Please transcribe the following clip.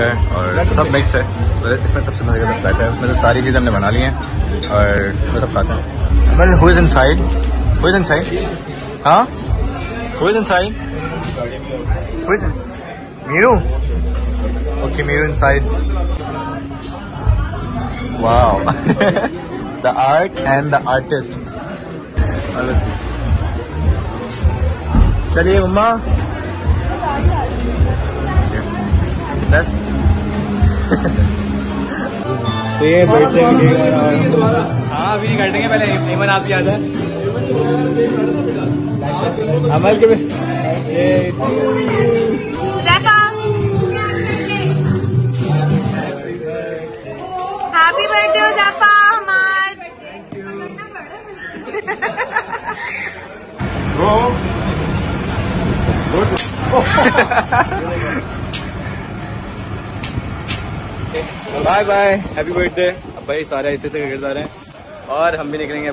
है और सब मिक्स है। तो इसमें सबसे मज़े का है उसमें तो सारी चीज़ें हमने बना ली हैं और वो सब खाते हैं। Well who is inside who is inside हाँ who is inside Meeru okay Meeru inside wow the art and the artist चलिए मम्मा तो ये बैठे हाँ अभी नहीं काटेंगे पहले। हेमन आप याद है? अमल के हैप्पी बर्थडे हो जापा हमार बाय बाय हैप्पी बर्थडे अब भाई सारे ऐसे ऐसे क्रिकेट जा रहे। हैं और हम भी निकलेंगे